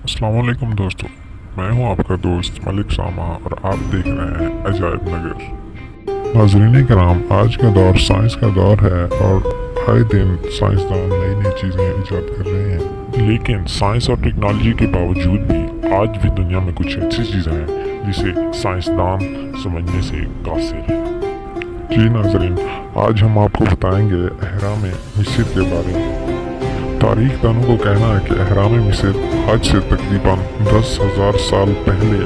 السلام علیکم دوستو، میں ہوں آپ کا دوست ملک سامہ اور آپ دیکھ رہے ہیں عجائب نگر۔ ناظرین کرام، آج کا دور سائنس کا دور ہے اور آئے دن سائنسدان نئی نئی چیزیں ایجاد کر رہے ہیں۔ لیکن سائنس اور ٹیکنالوجی کے باوجود بھی آج بھی دنیا میں کچھ ایسی چیزیں ہیں جسے سائنسدان سمجھنے سے قاصر ہیں جی ناظرین، آج ہم آپ کو بتائیں گے احرام مصر کے بارے میں۔ تاریخ دانوں کو کہنا ہے کہ احرام مصر آج سے تقریباً دس ہزار سال پہلے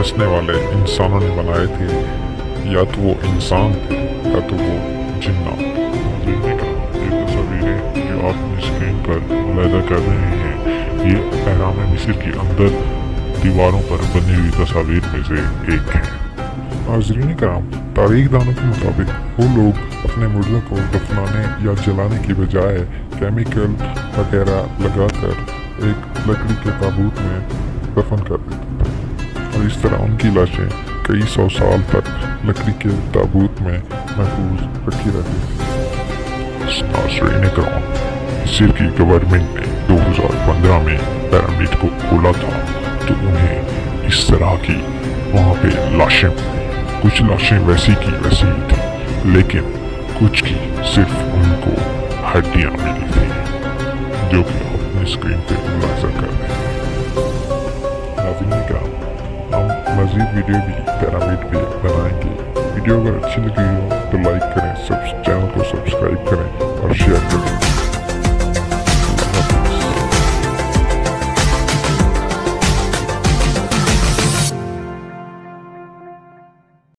بسنے والے انسانوں نے بنائے تھے۔ یا تو وہ انسان تھے یا تو وہ جنات یہ تصاویریں جو آپ اسکرین پر ملاحدہ کر رہے ہیں۔ یہ احرام مصر کے اندر دیواروں پر بنی ہوئی تصاویر میں سے ایک ہے۔ ناظرین کرام تاریخ دانوں کے مطابق وہ لوگ اپنے مردوں کو دفنانے یا جلانے کی بجائے کیمیکل وغیرہ لگا کر ایک لکڑی کے تابوت میں دفن کر دیتے تھے اور اس طرح ان کی لاشیں کئی سو سال تک لکڑی کے تابوت میں محفوظ رکھی رہتی تھی ناظرین مصر کی گورنمنٹ نے دو ہزار پندرہ میں پیرامڈ کو کھولا تھا تو انہیں اس طرح کی وہاں پہ لاشیں کچھ لاشیں ویسی کی ویسی ہی تھیں لیکن کچھ کی صرف ان کو ہڈیاں ملی تھی جو کہ آپ اپنے اسکرین پہ ملاحظہ کر رہے ہیں ناظرین کرام ہم مزید ویڈیو بھی پیرامڈ پہ بنائیں گے۔ ویڈیو اگر اچھی لگی ہو تو لائک کریں چینل کو سبسکرائب کریں اور شیئر کریں۔